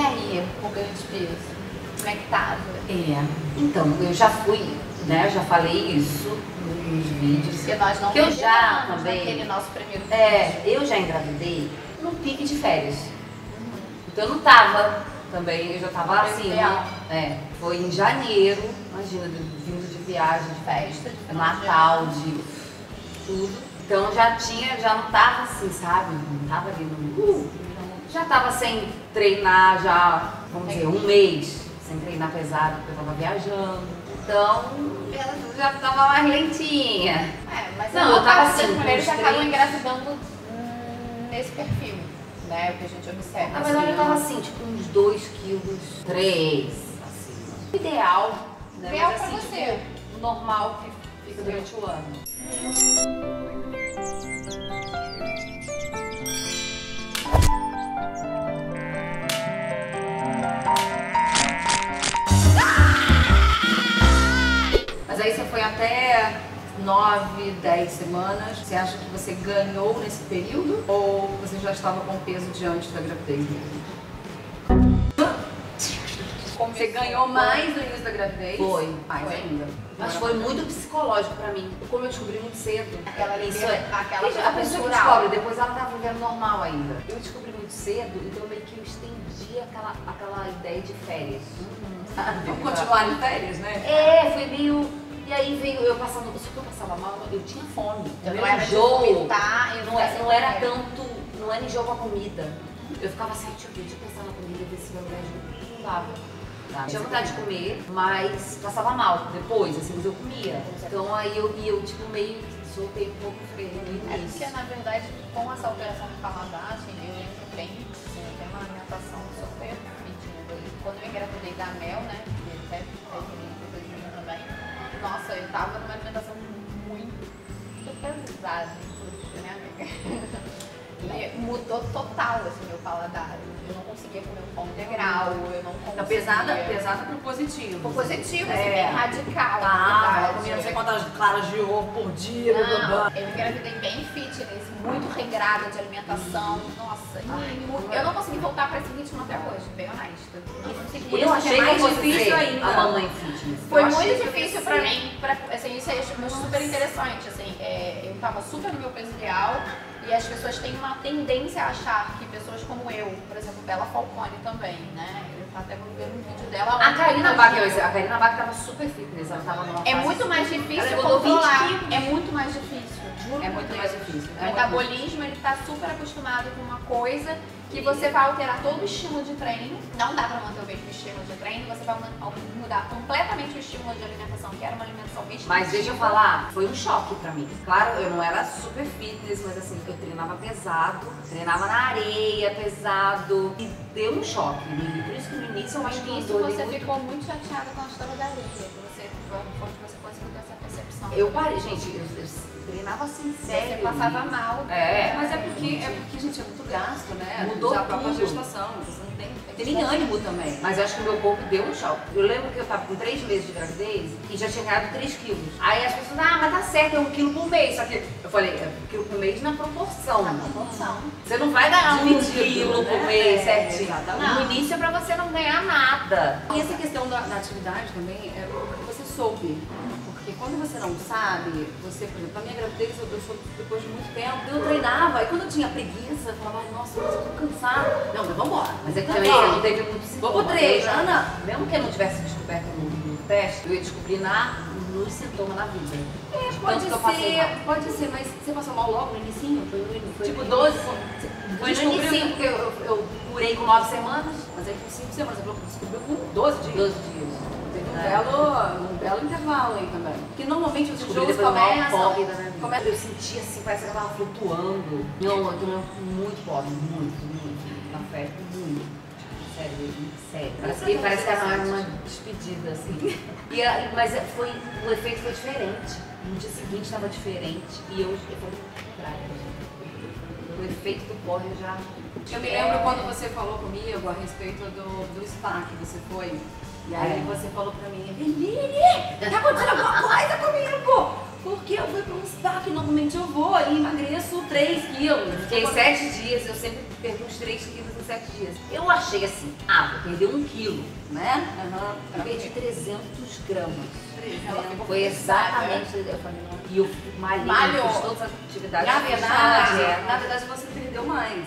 aí o ganho de peso? Como é que tava? É, então, eu já fui, né? Já falei isso nos vídeos. Porque nós não Que eu já também- naquele nosso primeiro É, eu já engravidei no pique de férias. Então eu não tava também, eu já tava assim, né? É, foi em janeiro, imagina, vindo de viagem, de Festa de de Natal, ano. de tudo. Então já tinha, já não tava assim, sabe? Não tava ali no. Uh, já tava sem treinar, já, vamos dizer, um mês sem treinar pesado, porque eu tava viajando. Então, ela já tava mais lentinha. É, mas Não, eu tava assim, mulheres os acabam três. engravidando hum, nesse perfil, né? O que a gente observa. Na verdade, eu tava assim, tipo, uns 2 quilos, 3, assim. Ideal, né? Ideal Mas pra assim, você. tipo, o normal que fica durante o ano. Aí você foi até 9, 10 semanas. Você acha que você ganhou nesse período? Ou você já estava com peso de antes da gravidez mesmo? Você ganhou mais no início da gravidez? Foi, mais Foi. ainda. Mas foi muito psicológico pra mim. Como eu descobri muito cedo. Aquela isso é. aquela a pessoa cultural. descobre, depois ela tá vivendo normal ainda. Eu descobri muito cedo, então meio que eu estendi aquela, aquela ideia de férias. Sabe? Vamos continuar em férias, né? É, foi meio. E aí veio eu passando. Só que eu passava mal, eu tinha fome. Eu Meu não era enjoo vomitar e não, é- ficar não era tanto. Não era enjoo com a comida. Eu ficava assim, deixa eu ver, deixa eu pensar na comida, ver se meu me ajuda. Não dava. Tá, Tinha vontade de comer, mas passava mal depois, assim, mas eu comia. Então aí eu, eu tipo, meio soltei um pouco o freio no É porque, na verdade, com essa operação de paladar, assim, eu lembro bem, assim, eu tenho uma alimentação super. E Quando eu engravidei da Mel, né, que até nossa, eu tava numa alimentação muito pesada, inclusive, né, amiga? E mudou total, assim, meu paladar. Eu não conseguia comer um pão integral, eu não conseguia... Pesada, pesada pro positivo. Foi positivo, assim, É. bem radical. Ah, comia não sei quantas claras de ovo por dia. blá, blá, eu engravidei bem fitness, muito regrada de alimentação. Nossa, mu- eu não consegui voltar pra esse ritmo até hoje, bem honesta. Não consegui. Eu achei mais difícil ainda. A mamãe fitness. Foi muito difícil ser. mim, pra, assim, isso acho super interessante, assim, é, eu tava super no meu peso ideal e as pessoas têm uma tendência a achar que pessoas como eu, por exemplo, Bela Falcone também, né, eu até vou ver um vídeo dela. A ontem, Karina. Bach, a Karina Bach tava super fitness, ela tava numa É fase muito mais difícil Ela engordou 20 controlar, é muito mais difícil. É muito mais difícil. O É muito metabolismo ele está super acostumado com uma coisa que você vai alterar todo o estímulo de treino. Não dá para manter o mesmo estímulo de treino, você vai mu- mudar completamente o estímulo de alimentação, que era uma alimentação restritiva. Mas deixa eu falar, foi um choque pra mim. Claro, eu não era super fitness, mas assim, eu treinava pesado, treinava na areia, pesado. E deu um choque. E por isso que no início eu acho que engordei você muito. ficou muito chateada com a história da areia, que você, foi onde você conseguiu ter essa percepção. Eu parei, gente, eu, eu treinava assim, sério. Você passava mal. É, Mas é porque, é porque, gente, é muito gasto, né? Mudou Já a própria gestação. Você não tem, tem nem ânimo também. Mas eu acho que o meu corpo deu um choque. Eu lembro que eu tava com 3 meses de gravidez e já tinha ganhado 3 quilos. Aí as pessoas, ah, mas tá certo, é um quilo por mês. Só que eu falei, é um quilo por mês na proporção. Na proporção. Você não vai ganhar um Dividido, quilo por né? mês É, certinho. No início é pra você não ganhar nada. E essa questão da, da atividade também é soube. Porque quando você não sabe, você, por exemplo, a minha gravidez eu, eu soube depois de muito tempo, eu treinava, e quando eu tinha preguiça, eu falava, "Ai, nossa, mas eu tô cansada. Não, mas vambora. Mas é que também você não teve muito sintoma. Treino, Eu já- Ana. Mesmo que eu não tivesse descoberto no, no teste, eu ia descobrir na, nos sintomas na vida. É, pode eu ser, pode ser, mas você passou mal logo no inicinho? Foi, no- foi Tipo, no 12. Foi no início, porque eu, eu, eu curei com 9 semanas, Mas aí com 5 semanas, que descobriu com 12 dias. 12 dias. Um, É. belo, um belo intervalo aí também. Porque normalmente os maior começam... pobre da minha vida. come- Eu sentia assim, parece que eu tava flutuando. Não, eu tô muito pobre, muito, muito. Na festa, muito. Sério, sério. Parece que, parece que era uma despedida, assim. E, a- mas é- foi, o efeito foi diferente. No dia seguinte estava diferente. E eu, eu falei. O efeito do eu já. Eu me lembro quando você falou comigo a respeito do, do spa que você foi. E aí É. você falou pra mim, Eveline, tá acontecendo alguma coisa comigo? Porque eu fui para um spa que normalmente eu vou e emagreço 3 quilos. Fiquei sete dias, eu sempre perdi uns 3 quilos em sete dias. Eu achei assim, ah, vou perder um quilo, né? Aham. Eu perdi 300 gramas. Ela ficou Foi pesada. exatamente, eu falei, não. e eu malhei, fiz todas as atividades. Na verdade, na verdade você perdeu mais.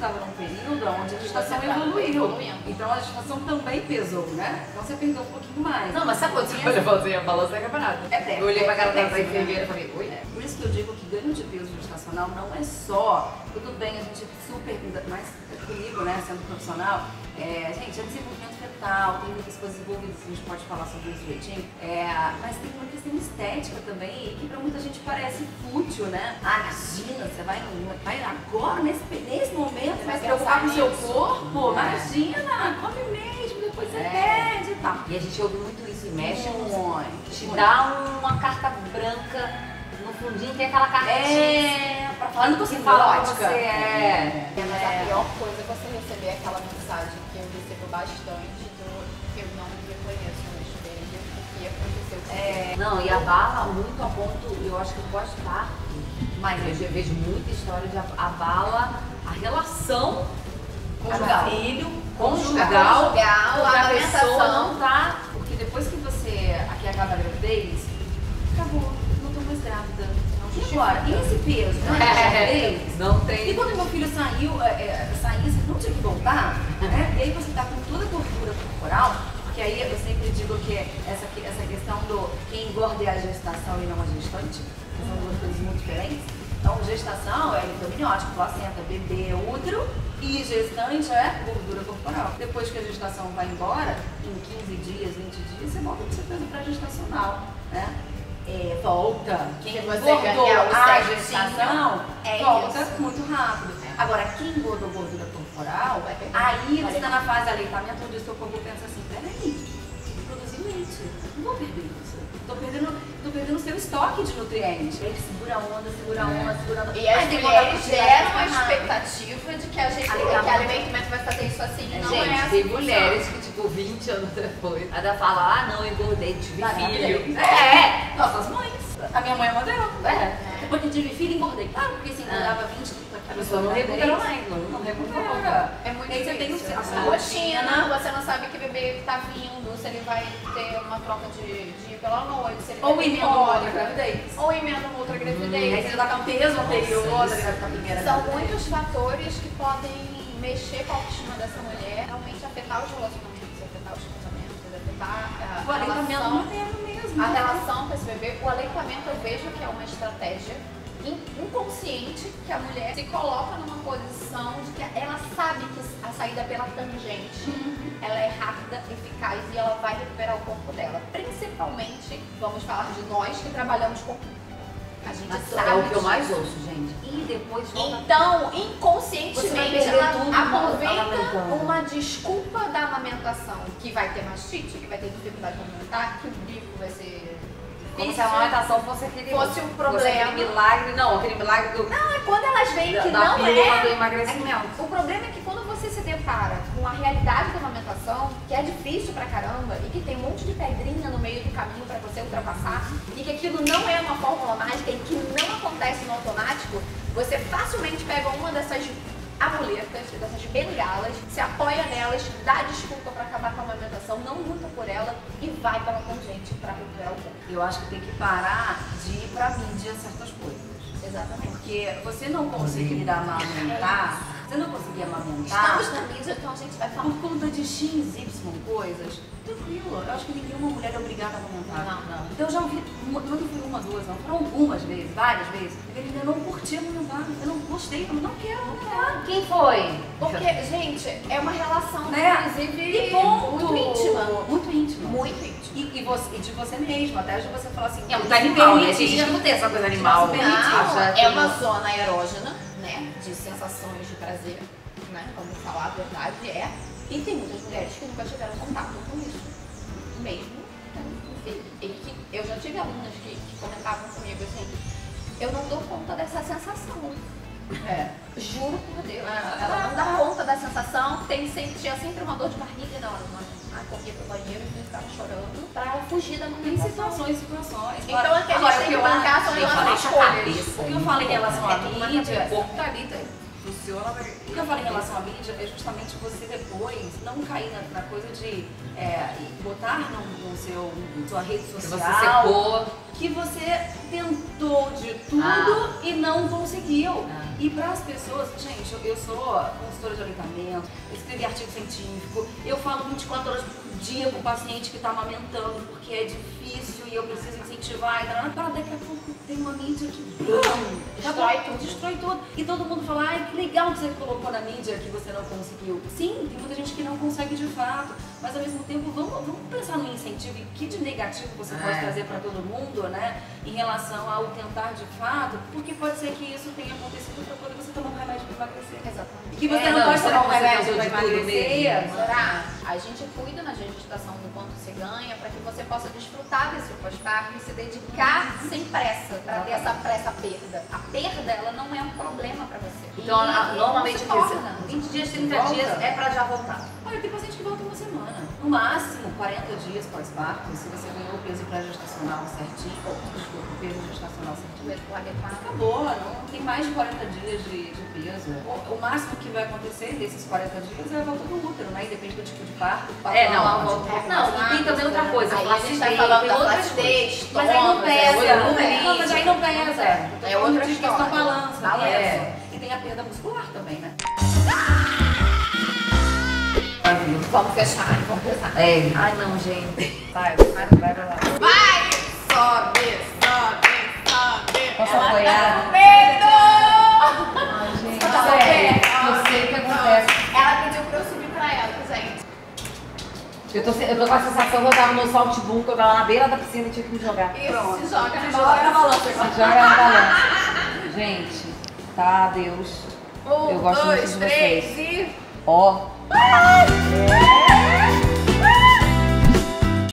É estava num período onde a gestação tá evoluiu. Então a gestação também pesou, né? Então você perdeu um pouquinho mais. Não, mas sabe quando você olha a balança é campeonato? É péssimo. Eu olhei pra cara da É enfermeira e falei, oi? É, Por isso que eu digo que ganho de peso gestacional não é só, tudo bem, a gente super, mas comigo, né, sendo profissional, é, gente, é desenvolvimento fetal, tem muitas coisas envolvidas, a gente pode falar sobre isso direitinho, é, mas tem uma questão estética também, que pra muita gente parece fútil, né? Ah, imagina, você vai, vai agora, nesse, nesse momento, você vai se preocupar com o seu corpo, É. imagina, come mesmo, depois você É. perde e tal. E a gente ouve muito isso, e mexe com Muito, Te muito. dá uma carta branca, no fundinho tem aquela carta É, pra falar do que fala pra psicológica. você, é. É, mas a pior coisa é você receber aquela mensagem que eu recebo bastante do que eu não me reconheço no espelho, o que aconteceu comigo. É, Não, e abala muito a ponto, eu acho que pós-parto, mas eu já vejo muita história de ab- abala a relação Conjugal. com o filho, Conjugal, conjugal, conjugal, a a pessoa não tá Porque depois que você aqui acaba a gravidez, acabou, não tô mais grávida. E agora? E esse peso? Não é gravidez? Não E tem. quando meu filho saiu, é, é, saísse, não tinha que voltar, né? E aí você tá com toda a gordura corporal, porque aí eu sempre digo que essa, essa questão do quem engorda é a gestação e não a gestante, são duas coisas muito diferentes. Então, gestação é litominiótico, placenta, bebê, útero, e gestante é gordura corporal. Depois que a gestação vai embora, em 15 dias, 20 dias, você volta pro seu peso pré-gestacional, né? É, volta. Quem engordou o a gestação, é volta isso. muito rápido. Agora, quem engordou gordura corporal, Perder. aí você está na fase de aleitamento onde o seu corpo pensa assim, peraí, eu produzi leite, não vou perder isso. Tô perdendo, tô perdendo o seu estoque de nutrientes. Ele segura a onda, segura a onda, segura a onda. E as mulheres geram a expectativa de que a gente que Alimento. vai fazer isso assim. É, não gente, é assim tem que mulheres que, tipo, 20 anos depois, ainda fala, ah, não, engordei, tive filho. tá, É, Nossas mães. A minha mãe é modelo. é. Depois que tive filho, engordei. Claro, porque se engordava 20, 30 A pessoa não né? recupera mais, não. Não recupera. É muito E aí você tem difícil. a A rotina, você não sabe que bebê tá vindo, se ele vai ter uma troca de dia pela noite, se ele Ou emenda outra gravidez. Ou emenda uma outra Aí gravidez. você tá com peso anterior, tá ligado? Com a primeira São gravidez. muitos fatores que podem mexer com a autoestima dessa mulher, realmente afetar os relacionamentos, afetar os casamentos, afetar a, O aleitamento relação, materno mesmo. a relação com esse bebê. O aleitamento eu vejo que é uma estratégia inconsciente que a mulher se coloca numa posição de que ela sabe que a saída é pela tangente ela é rápida, eficaz e ela vai recuperar o corpo dela. Principalmente, vamos falar de nós que trabalhamos com. A gente Mas sabe é o que eu mais ouço, gente. E depois volta Então, inconscientemente, ela tudo aproveita uma desculpa da amamentação, que vai ter mastite, que vai ter dificuldade de amamentar, que o bico vai ser como se difícil. a amamentação fosse aquele, Fosse um fosse problema. aquele milagre, não, aquele milagre do, Não, é quando elas veem da, que da não é. do emagrecimento. O problema é que quando você se depara com a realidade da amamentação, que é difícil pra caramba e que tem um monte de pedrinha no meio do caminho pra você ultrapassar, e que aquilo não é uma fórmula mágica e que não acontece no automático, você facilmente pega uma dessas amuletas, dessas bengalas, se apoia nelas, dá desculpa pra acabar com a amamentação, não luta por ela e vai pela tangente pra recuperar o corpo. Eu acho que tem que parar de ir pra mídia certas coisas. Exatamente. Porque você não conseguir amamentar, você não conseguir amamentar Estamos na mídia, então a gente vai falar. por conta de X, Y coisas, tranquilo. Eu acho que nenhuma mulher é obrigada a amamentar. Não, não. Então eu já ouvi, uma- não foi uma, duas, não, foram algumas vezes, várias vezes. Eu eu não curti amamentar, eu não gostei, eu não quero amamentar. Quem foi? Porque, gente, é uma relação, Né? inclusive, E muito íntima. Muito íntima. Muito íntima. E, e você, e de você mesmo, até de você falar assim, É muito animal, né? permitir. Tem gente não tem essa coisa animal. Não, é uma zona erógena, né? De sensações de prazer, né? Vamos falar a verdade, é. E tem muitas mulheres que nunca tiveram contato com isso. Mesmo tendo um filho. E que eu já tive alunas que, que comentavam comigo assim, eu não dou conta dessa sensação. É. Juro por Deus. Ela não dá conta da sensação, tem sempre, tinha sempre uma dor de barriga na hora do lá, corria pro banheiro e ficava chorando pra fugir da Tem situações situações. Então é que a gente Agora, tem que bancar são as falei a escolhas. O que eu falo em relação à mídia, o corpo tá ali, tá aí. funciona. O que eu falo em relação à mídia é justamente você depois não cair na, na coisa de é, botar no, no seu, na sua rede social você secou. que você tentou de tudo Ah. e não conseguiu. Ah. E para as pessoas, gente, eu, eu sou consultora de aleitamento, eu escrevi artigo científico, eu falo 24 horas por dia com o paciente que está amamentando porque é difícil e eu preciso incentivar. E para daqui a pouco tem uma mídia que bum, Destrói tudo. Destrói tudo. E todo mundo fala, ai, que legal que você colocou na mídia que você não conseguiu. Sim, tem muita gente que não consegue de fato, mas ao mesmo tempo vamos, vamos pensar no incentivo e que de negativo você pode É. trazer para todo mundo, né? Em relação ao tentar de fato, porque pode ser que isso tenha acontecido para poder você tomar um remédio para emagrecer. Exatamente. Que você É, não, não, pode será tomar um remédio para de tudo emagrecer. mesmo? Será? A gente cuida na gestação do quanto você ganha para que você possa desfrutar desse pós-parto e se dedicar sem pressa, para ter essa pressa perda. A perda, ela não é um problema para você. Então, E- normalmente, não se torna. 20 dias, 30 Volta. dias é pra já voltar. Olha, tem paciente que volta uma semana. No máximo, 40 dias pós-parto, se você ganhou o peso pré-gestacional certinho, ou, desculpa, o peso gestacional certinho. Adequado. Acabou, não tem mais de 40 dias de, de peso. O, o máximo que vai acontecer desses 40 dias é a volta do útero, né? Independe do tipo de parto. parto É, não, a volta- pode- não, e tem também outra coisa, Aí a gente tá falando da outras flacidez, Mas aí não pesa. é Não, mas aí não pesa. É outra questão balança. Balança. É. E tem a perda muscular também, né? Vamos fechar, vamos fechar. É. Ai, não, gente. Vai, vai, vai, vai. Vai! Sobe, sobe, sobe. Posso Ela apoiar? Tá com medo! Ai, gente. Tá Sério, eu sei o que acontece. Ela pediu pra eu subir pra ela, gente. Eu tô, se- eu tô com a sensação que eu tava no saltboom, que eu tava na beira da piscina e tinha que me jogar. Isso, se joga na Joga na balança. Se joga na balança. Gente, tá, Deus. Um, Eu gosto dois, muito de três vocês. e... Ó. Ah!